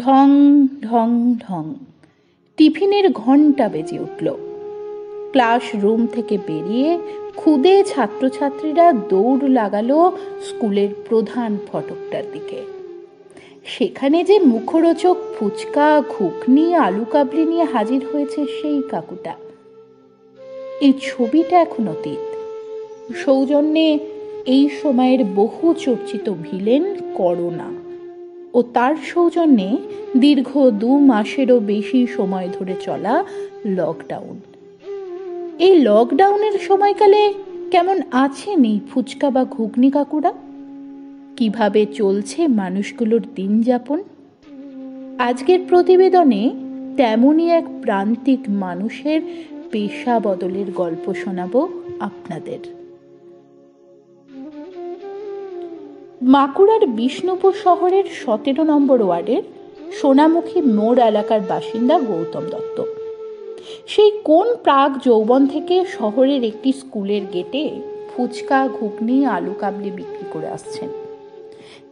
ঢং ঢং ঢং। টিফিনের ঘণ্টা বেজে উঠল। ক্লাসরুম থেকে বেরিয়ে খুদে ছাত্রছাত্রীরা দৌড় লাগালো স্কুলের প্রধান ফটকটার দিকে। সেখানে যে মুখরোচক ফুচকা, ঘুগনি আলু কাবলি নিয়ে হাজির হয়েছে সেই কাকুটা। এই ছবিটা এখন অতীত। সৌজন্যে এই সময়ের বহু চর্চিত ভিলেন করোনা। ও তার সৌজন্যে দীর্ঘ দু মাসেরও বেশি সময় ধরে চলা লকডাউন। এই লকডাউনের সময়কালে কেমন আছেন এই ফুচকা বা ঘুগনি কাকুরা? কীভাবে চলছে মানুষগুলোর দিন যাপন? আজকের প্রতিবেদনে তেমনই এক প্রান্তিক মানুষের পেশা বদলের গল্প শোনাবো আপনাদের। মাকুড়ার বিষ্ণুপুর শহরের সতেরো নম্বর ওয়ার্ডের সোনামুখী মোড় এলাকার বাসিন্দা গৌতম দত্ত। সেই কোন প্রাক যৌবন থেকে শহরের একটি স্কুলের গেটে ফুচকা, ঘুগনি, আলু কাবলি বিক্রি করে আসছেন?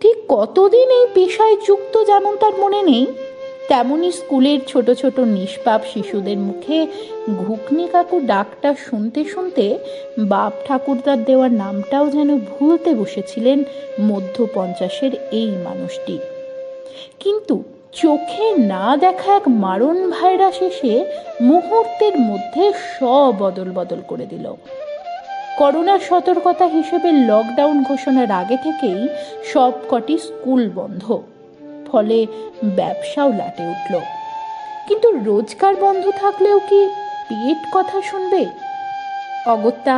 ঠিক কতদিন এই পেশায় যুক্ত যেমন তার মনে নেই তেমনি স্কুলের ছোট ছোট নিষ্পাপ শিশুদের মুখে ঘুগনি কাকু ডাকটা শুনতে শুনতে বাপ ঠাকুরদার দেওয়ার নামটাও যেন ভুলতে বসেছিলেন মধ্য পঞ্চাশের এই মানুষটি। কিন্তু চোখে না দেখা এক মারণ ভাইরাস এসে মুহূর্তের মধ্যে সব বদল বদল করে দিল। করোনার সতর্কতা হিসেবে লকডাউন ঘোষণার আগে থেকেই সবকটি স্কুল বন্ধ। ফলে ব্যবসাও লাটে উঠল। কিন্তু রোজগার বন্ধ থাকলেও কি পেট কথা শুনবে? অগত্যা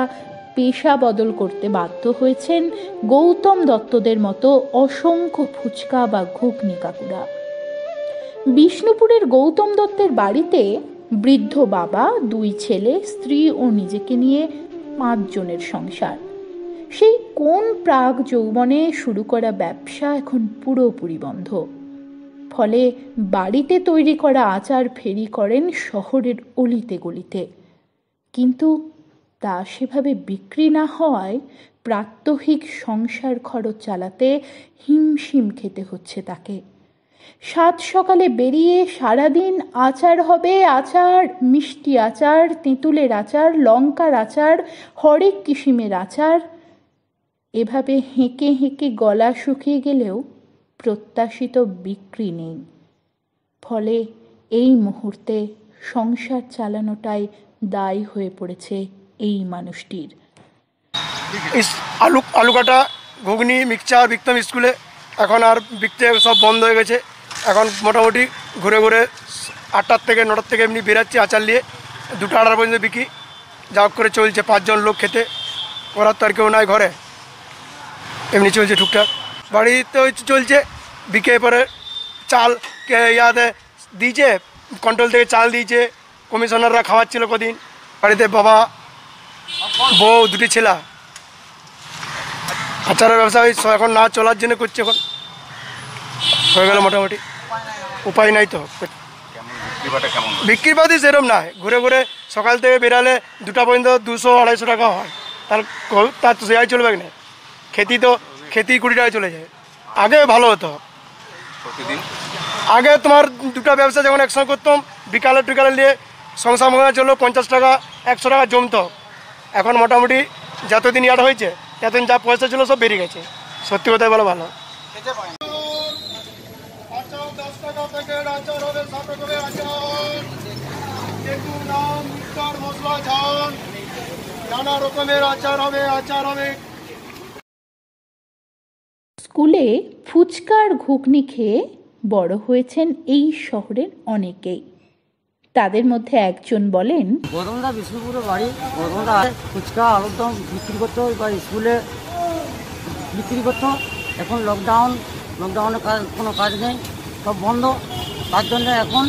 পেশা বদল করতে বাধ্য হয়েছেন গৌতম দত্তদের মতো অসংখ্য ফুচকা বা ঘুগনি কাকুরা। বিষ্ণুপুরের গৌতম দত্তের বাড়িতে বৃদ্ধ বাবা, দুই ছেলে, স্ত্রী ও নিজেকে নিয়ে পাঁচজনের সংসার। সেই কোন প্রাগ যৌবনে শুরু করা ব্যবসা এখন পুরোপুরি বন্ধ। ফলে বাড়িতে তৈরি করা আচার ফেরি করেন শহরের অলিতে গলিতে। কিন্তু তা সেভাবে বিক্রি না হওয়ায় প্রাত্যহিক সংসার খরচ চালাতে হিমশিম খেতে হচ্ছে তাকে। সাত সকালে বেরিয়ে সারাদিন আচার হবে আচার, মিষ্টি আচার, তেঁতুলের আচার, লঙ্কার আচার, হরেক কিসিমের আচার। এভাবে হেঁকে হেঁকে গলা শুকিয়ে গেলেও প্রত্যাশিত বিক্রি নেই। ফলে এই মুহূর্তে সংসার চালানোটাই দায়ী হয়ে পড়েছে এই মানুষটির। আলু আলু কাটা ঘুগনি, মিক্সচার বিকতাম স্কুলে এখন আর বিকতে সব বন্ধ হয়ে গেছে। এখন মোটামুটি ঘুরে ঘুরে আটটার থেকে নটার থেকে এমনি বেরাচ্ছি আচার নিয়ে। দুটো আড়ার পর্যন্ত বিকি যা করে চলছে, পাঁচজন লোক খেতে। ওরা তো আর কেউ নাই ঘরে। এমনি চলছে টুকটাক। বাড়িতে চলছে বিকে পরে চাল কে ইয়াতে দিয়েছে কন্ট্রোল থেকে চাল দিয়েছে কমিশনাররা খাওয়াচ্ছিল কদিন। বাড়িতে বাবা বউ দুটি ছেলা। আচারের ব্যবসা ওই এখন না চলার জন্য করছে এখন। হয়ে গেল মোটামুটি। উপায় নাই তো। বিক্রি পাতি সেরকম না। ঘুরে ঘুরে সকাল থেকে বেরালে দুটা পর্যন্ত দুশো আড়াইশো টাকা হয়। তার তার তো সেয়াই চলবে না। খেতি তো খেতি কুড়ি টাকা চলে যায়। আগে ভালো হতো। আগে তোমার দুটা ব্যবসা যখন একসঙ্গে করতাম বিকালে টিকালে নিয়ে সংসার মনে চলল পঞ্চাশ টাকা একশো টাকা জমতো। এখন মোটামুটি যতদিন ইয়ার হয়েছে ততদিন যা পয়সা ছিল সব বেরিয়ে গেছে। সত্যি কথাই বলো ভালো। নানা রকমের আচার হবে আচার হবে। স্কুলে ফুচকার ঘুগনি খেয়ে বড় হয়েছেন এই শহরের অনেকেই। তাদের মধ্যে একজন বলেন গৌতমদা বিষ্ণুপুরের বাড়ি গৌতমদা ফুচকা আলুর দম বিক্রি করতো বা স্কুলে বিক্রি করতো। এখন লকডাউন লকডাউনে কাজ কোনো কাজ নেই সব বন্ধ। তার জন্য এখন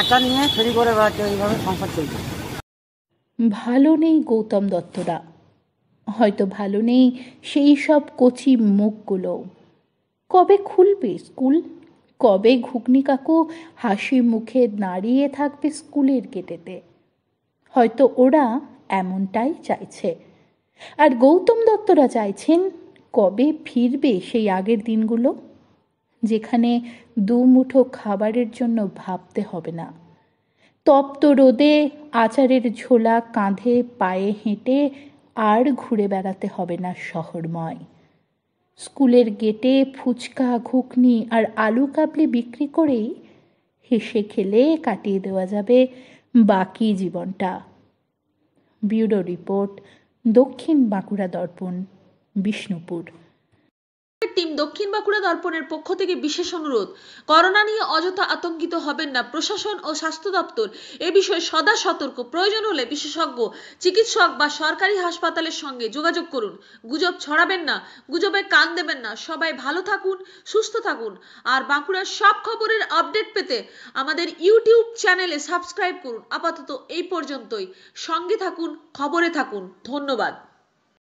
আচার নিয়ে ফেরি করে বেড়াচ্ছে এইভাবে সংসার চলছে। ভালো নেই গৌতম দত্তরা। হয়তো ভালো নেই সেই সব কচি মুখগুলো। কবে খুলবে স্কুল? কবে ঘুগনি কাকু হাসি মুখে দাঁড়িয়ে থাকবে স্কুলের গেটেতে? হয়তো ওরা এমনটাই চাইছে। আর গৌতম দত্তরা চাইছেন কবে ফিরবে সেই আগের দিনগুলো? যেখানে দু মুঠো খাবারের জন্য ভাবতে হবে না। তপ্ত রোদে আচারের ঝোলা কাঁধে পায়ে হেঁটে আর ঘুরে বেড়াতে হবে না শহরময়। স্কুলের গেটে ফুচকা, ঘুগনি আর আলু কাবলি বিক্রি করেই হেসে খেলে কাটিয়ে দেওয়া যাবে বাকি জীবনটা। ব্যুরো রিপোর্ট, দক্ষিণ বাঁকুড়া দর্পণ, বিষ্ণুপুর। টিম দক্ষিণ বাঁকুড়া দর্পণের পক্ষ থেকে বিশেষ অনুরোধ। করোনা নিয়ে অযথা আতঙ্কিত হবেন না প্রশাসন ও স্বাস্থ্য দপ্তর। এ বিষয়ে সদা সতর্ক। প্রয়োজন হলে বিশেষজ্ঞ, চিকিৎসক বা সরকারি হাসপাতালের সঙ্গে যোগাযোগ করুন। গুজব ছড়াবেন না, গুজবে কান দেবেন না। সবাই ভালো থাকুন, সুস্থ থাকুন। আর বাঁকুড়ার সব খবরের আপডেট পেতে আমাদের ইউটিউব চ্যানেলে সাবস্ক্রাইব করুন। আপাতত এই পর্যন্তই। সঙ্গে থাকুন, খবরে থাকুন। ধন্যবাদ।